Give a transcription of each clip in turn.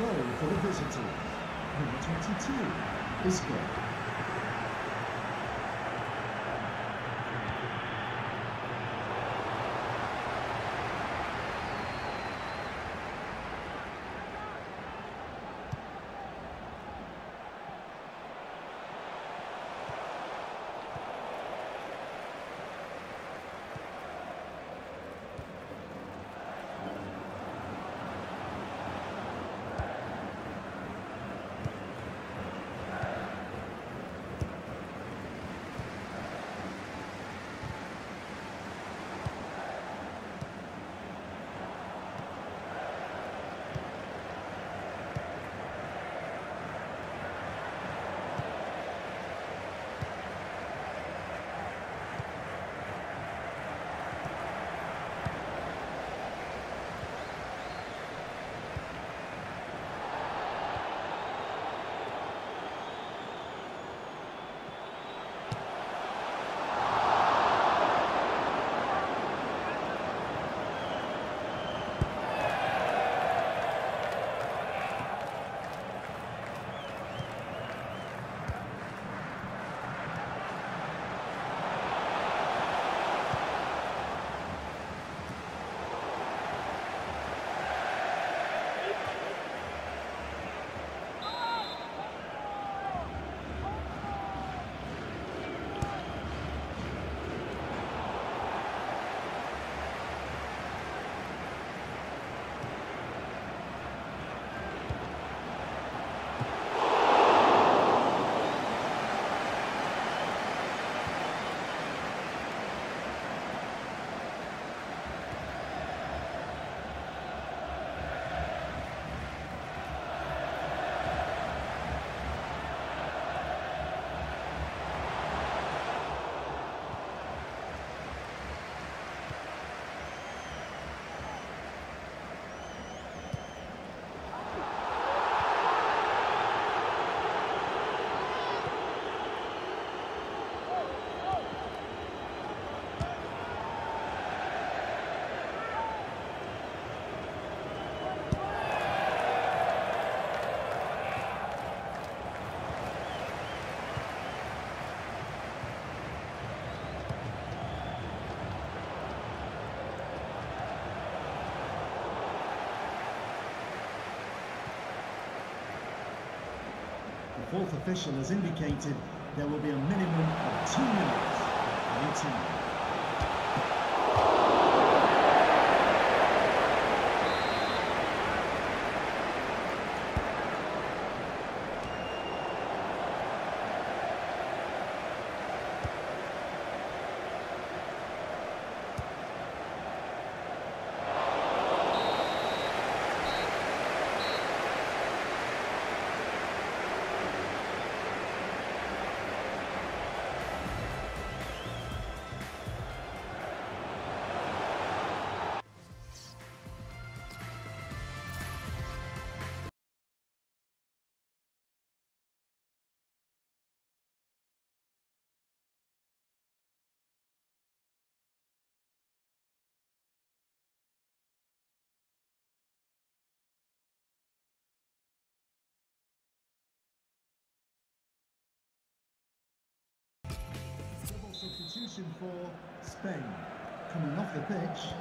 for the visitors. Number 22, Isco. Fourth official has indicated there will be a minimum of two minutes for each substitution for Spain. Coming off the pitch,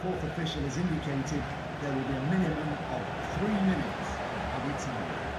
fourth official has indicated there will be a minimum of three minutes of added time.